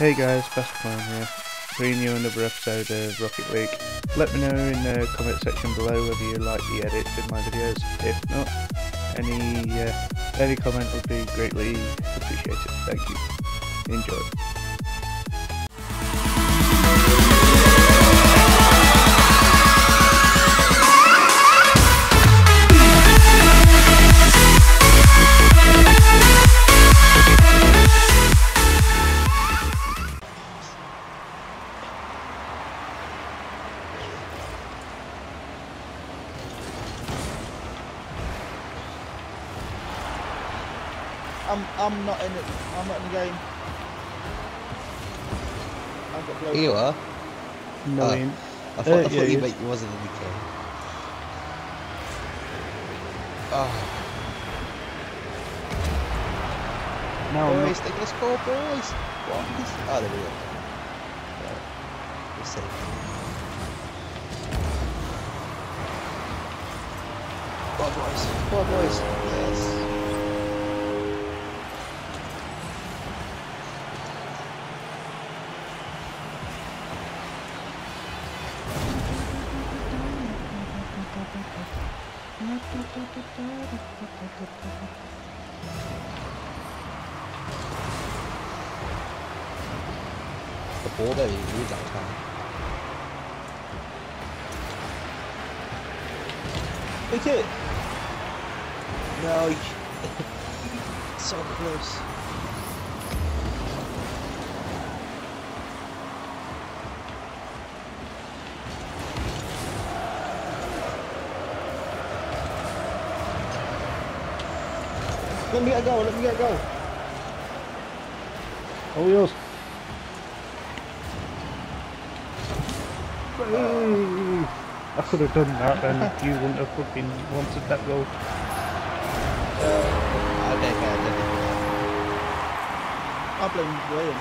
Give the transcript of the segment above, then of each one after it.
Hey guys, Basketman here, bringing you another episode of Rocket League. Let me know in the comment section below whether you like the edits in my videos. If not, any uh, any comment would be greatly appreciated. Thank you. Enjoy. I'm I'm not in it. I'm not in the game. I've got blow. You are? No, Uh, I thought, Uh, I yeah, thought you yeah. meant you wasn't in the game. Oh, no, I'm boys, not. they're gonna score, boys. What is... Oh, there we go. Right. We're safe. Come on, boys. Come on, boys. Yes. The border is really It's it. No. so close. Let me get a goal. Let me get a goal. All yours. Hey, I could have done that and you wouldn't have fucking wanted that goal. Okay, okay, I did it. I blame Graham.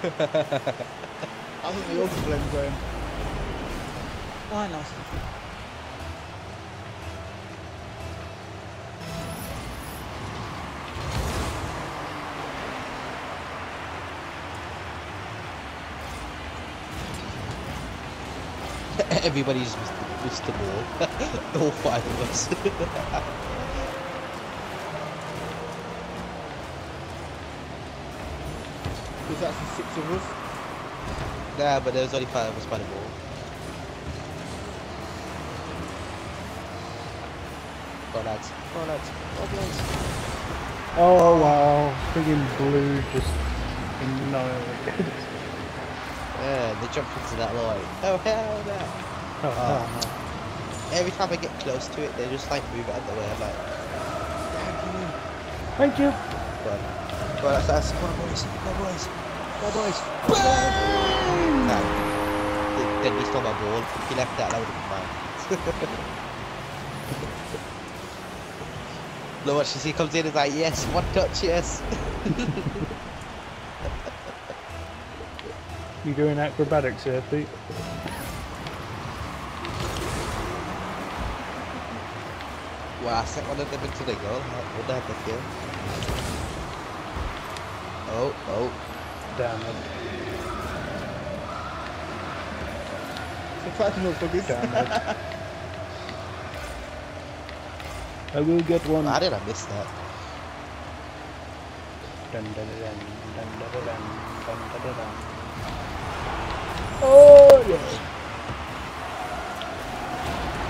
I think they also blame Graham. Why not? Everybody's missed, missed the ball. All five of us. Because that's the six of us. nah, but there was only five of us by the ball. Go lads. Go lads. Go boys. Oh wow, friggin' blue just annihilated. Yeah, they jumped into that line. Oh hell no. Oh, oh no. Every time I get close to it, they just like move out of the way. I'm like, Thank you. Go on, that's, that's, come on boys. Go on boys. Go on boys. Nah. Then- Then he stole my ball. If he left that, that would have been mine. Look he comes in, is like, yes, one touch, yes. You doing acrobatics here, Pete? Wow, I sent one of them into the goal. How would I have the kill? Oh, oh. Damn it. Surprising motherfuckers. Damn it. I will get one. How did I miss that? Dun, dun, dun, dun, dun, dun, dun, dun, dun, dun, dun. Oh yes.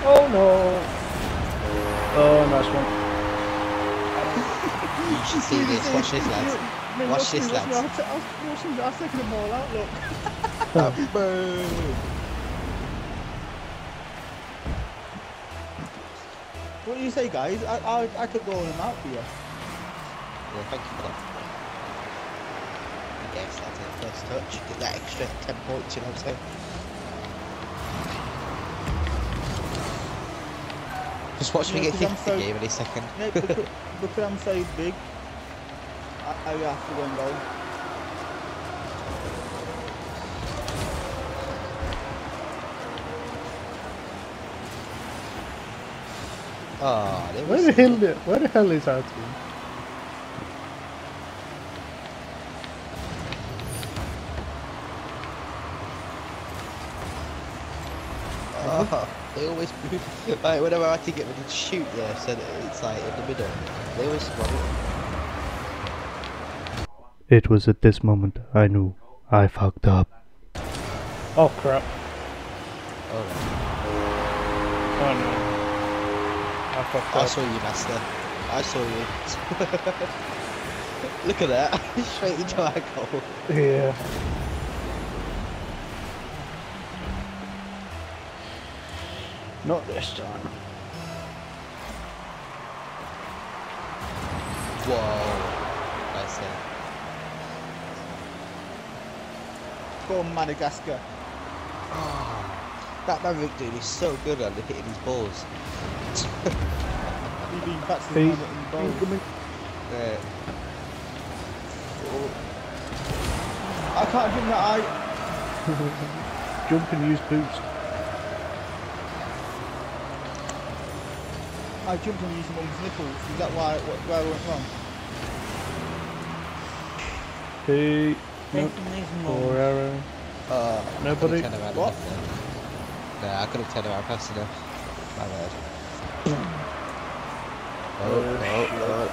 Oh no. Oh, nice one. You should see this. Watch this, lads. Watch this, me, lads. I'll ta- I'll- watch them, I've taken them all out, look. Boom. What do you say, guys? I, I, I could go all them out for you. Yeah, thank you for that. Yes, that's it. First touch. Get that extra 10 points, you know what I'm saying? Just watch me Yeah, get 'cause kicked I'm the so- game any second. No, because, because I'm so big, I, I have to go and goal. Oh, there Where was the hell? Where the hell is our team? Oh, they always move. Like, whenever I think it would shoot, yeah, so it's like in the middle. They always spot it. It was at this moment I knew I fucked up. Oh crap. Oh, no. Oh no. I fucked I saw you, Master. I saw you. Look at that. Straight into our goal. Yeah. Not this time. Whoa. Nice save. Go on, Madagascar. Oh, that Maverick dude is so good at hitting his balls. He been bats Hey, in the bowl. Yeah. Oh. I can't jump that high. Jump and use boots. I jumped and used mum's nipples. Is that why where I went wrong? Hey, nope. Four arrow. Uh, Nobody? I could've turned around What? enough. Nah, I could have turned around fast enough. My bad. Oh, oh, oh.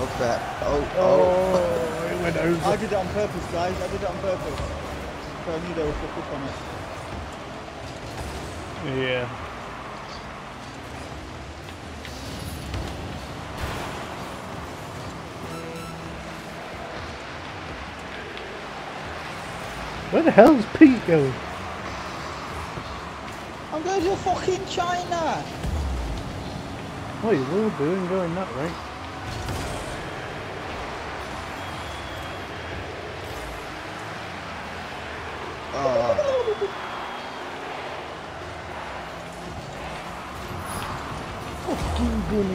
Oh crap. Oh, oh. Oh, it went I did it on purpose, guys. I did it on purpose. So I knew they would fuck up on it. Yeah. Where the hell's Pete going? I'm going to fucking China. Oh, you will do and going that way. Oh.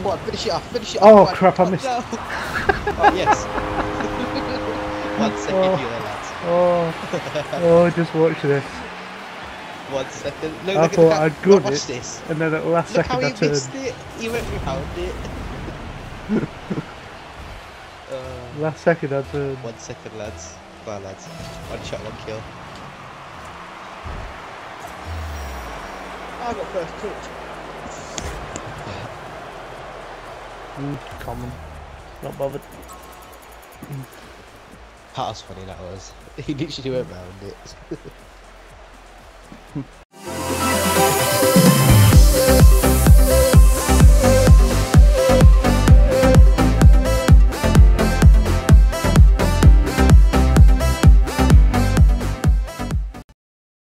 What? Finish it off. Finish it off. Oh, crap, I missed. Oh, yes. One second, Oh. you. Oh, oh, just watch this. One second. Look, I look thought at I'd that. got Watch it. this. And then at the last Look how second I he turned. missed it. He went behind it. uh, Last second I turned. one second, lads. Come on, lads. One shot, one kill. I got first touch. Mm, common. Not bothered. That was funny, that was. He literally went round it.